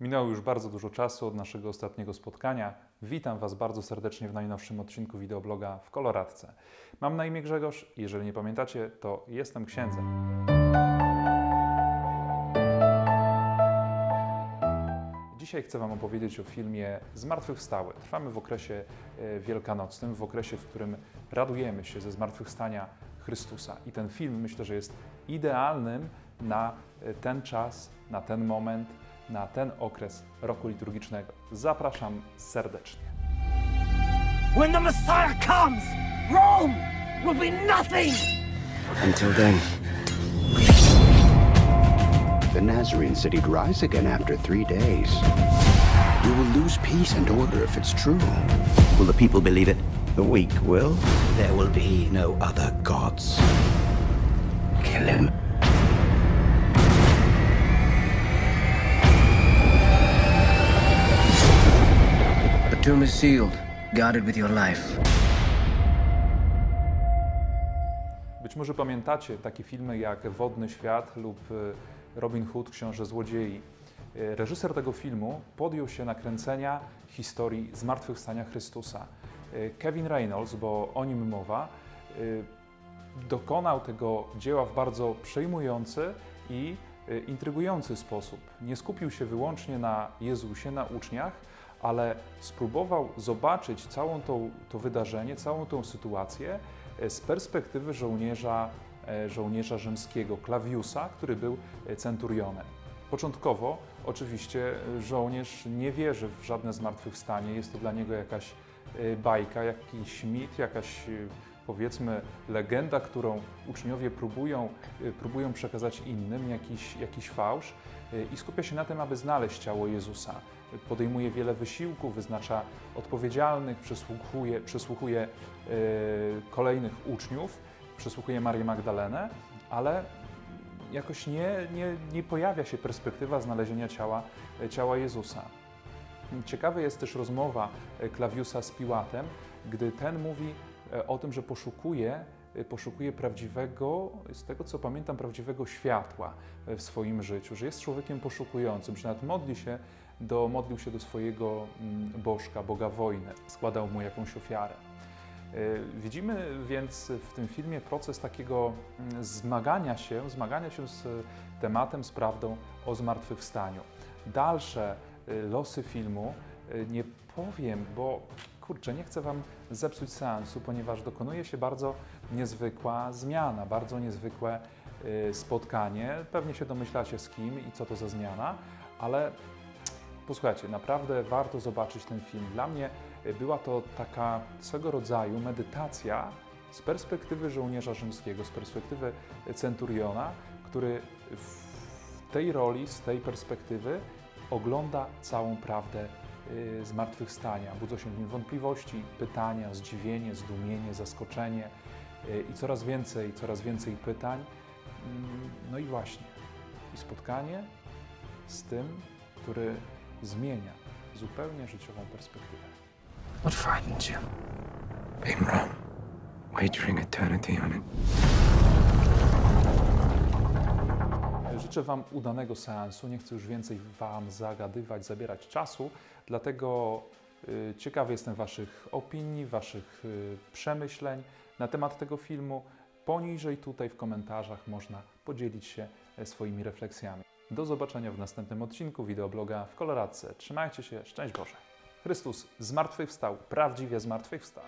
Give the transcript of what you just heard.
Minęło już bardzo dużo czasu od naszego ostatniego spotkania. Witam Was bardzo serdecznie w najnowszym odcinku wideobloga w koloradce. Mam na imię Grzegorz i jeżeli nie pamiętacie, to jestem księdzem. Dzisiaj chcę Wam opowiedzieć o filmie Zmartwychwstały. Trwamy w okresie e, wielkanocnym, w okresie, w którym radujemy się ze zmartwychwstania Chrystusa. I ten film myślę, że jest idealnym na e, ten czas, na ten moment, na ten okres roku liturgicznego. Zapraszam serdecznie. When the Messiah comes, Rome will be nothing! Until then. The Nazarene he'd rise again after three days. We will lose peace and order if it's true. Will the people believe it? The weak will. There will be no other gods. Tomb is sealed, guarded with your life. Być może pamiętacie takie filmy jak Wodny Świat lub y, Robin Hood, Książę Złodziei. Y, Reżyser tego filmu podjął się nakręcenia historii zmartwychwstania Chrystusa. Y, Kevin Reynolds, bo o nim mowa, dokonał tego dzieła w bardzo przejmujący i intrygujący sposób. Nie skupił się wyłącznie na Jezusie, na uczniach, ale spróbował zobaczyć całą tą, to wydarzenie, całą tą sytuację e, z perspektywy żołnierza, e, żołnierza rzymskiego, Klawiusa, który był e, centurionem. Początkowo oczywiście żołnierz nie wierzy w żadne zmartwychwstanie, jest to dla niego jakaś bajka, jakiś mit, jakaś powiedzmy legenda, którą uczniowie próbują, e, próbują przekazać innym, jakiś, jakiś fałsz e, i skupia się na tym, aby znaleźć ciało Jezusa. Podejmuje wiele wysiłków, wyznacza odpowiedzialnych, przesłuchuje, przesłuchuje e, kolejnych uczniów, przesłuchuje Marię Magdalenę, ale jakoś nie, nie, nie pojawia się perspektywa znalezienia ciała, ciała Jezusa. Ciekawa jest też rozmowa Klawiusa z Piłatem, gdy ten mówi o tym, że poszukuje, e, poszukuje prawdziwego, z tego co pamiętam, prawdziwego światła e, w swoim życiu, że jest człowiekiem poszukującym, że nawet modli się do, modlił się do swojego mm, bożka, Boga wojny, składał mu jakąś ofiarę. E, Widzimy więc w tym filmie proces takiego mm, zmagania się, zmagania się z tematem, z prawdą o zmartwychwstaniu. Dalsze losy filmu nie powiem, bo kurczę, nie chcę Wam zepsuć seansu, ponieważ dokonuje się bardzo niezwykła zmiana, bardzo niezwykłe y, spotkanie. Pewnie się domyślacie z kim i co to za zmiana, ale posłuchajcie, naprawdę warto zobaczyć ten film. Dla mnie y, była to taka swego rodzaju medytacja z perspektywy żołnierza rzymskiego, z perspektywy centuriona, który w tej roli, z tej perspektywy ogląda całą prawdę zmartwychwstania. Budzą się w nim wątpliwości, pytania, zdziwienie, zdumienie, zaskoczenie y, i coraz więcej, coraz więcej pytań. Mm, No i właśnie, i spotkanie z tym, który zmienia zupełnie życiową perspektywę. What frightened you? Being wrong. Wagering eternity on it. Życzę Wam udanego seansu. Nie chcę już więcej Wam zagadywać, zabierać czasu, dlatego y, ciekawy jestem Waszych opinii, Waszych y, przemyśleń na temat tego filmu. Poniżej tutaj w komentarzach można podzielić się e, swoimi refleksjami. Do zobaczenia w następnym odcinku wideobloga w koloradce. Trzymajcie się, szczęść Boże. Chrystus zmartwychwstał, prawdziwie zmartwychwstał.